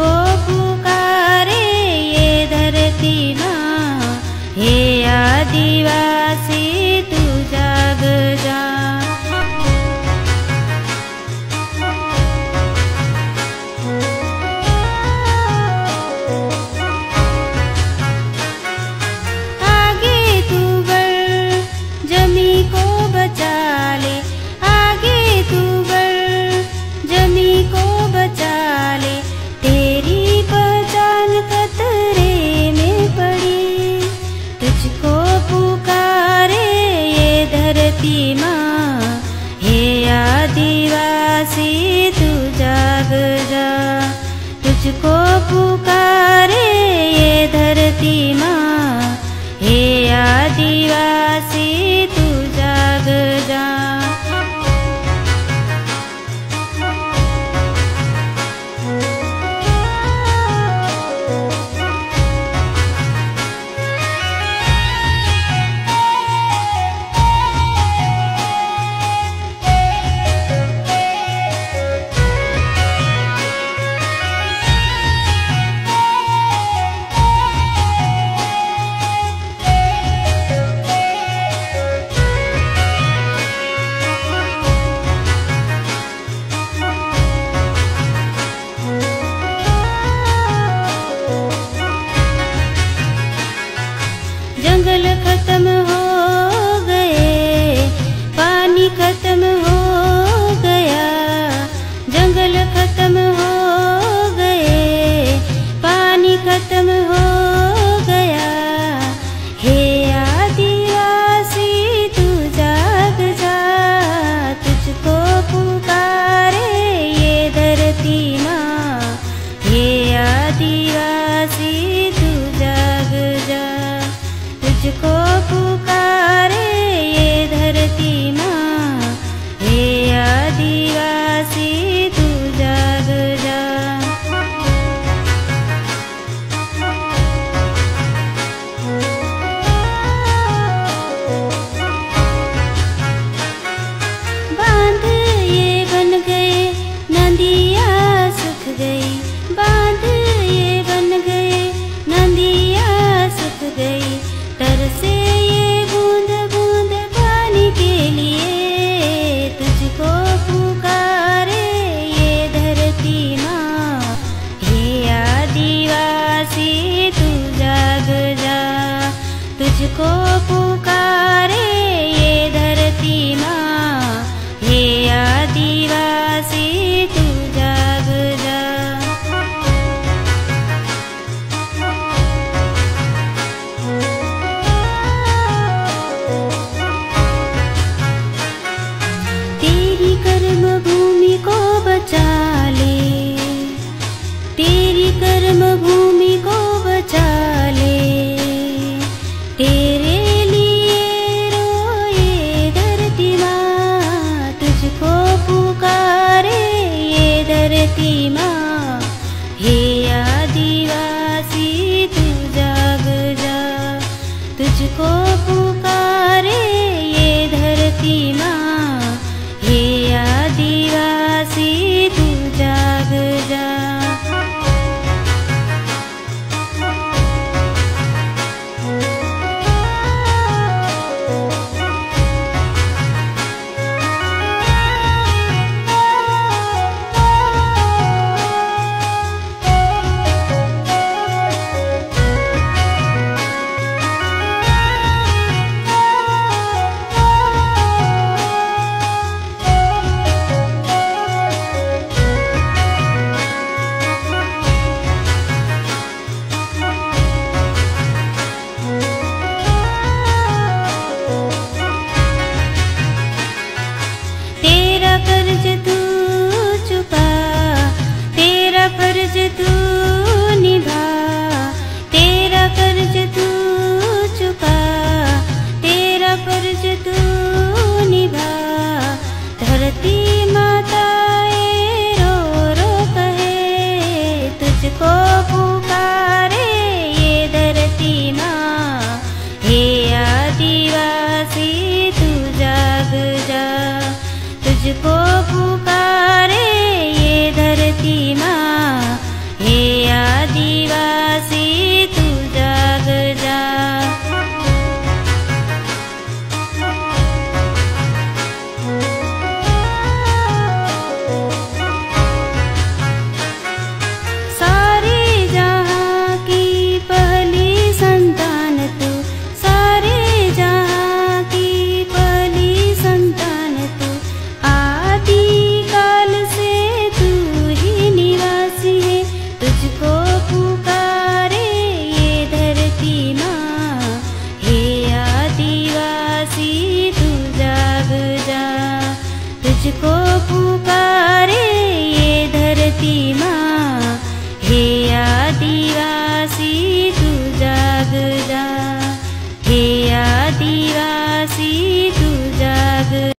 को पुकारे ये धरती वा हे आदिवा मुझको पुकारे ये धरती माँ। तुझको पुकारे ये धरती माँ। सहारे ये धरती माँ।